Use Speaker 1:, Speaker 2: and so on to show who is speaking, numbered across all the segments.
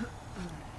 Speaker 1: Mm-hmm.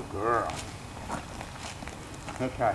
Speaker 1: Good girl. Okay.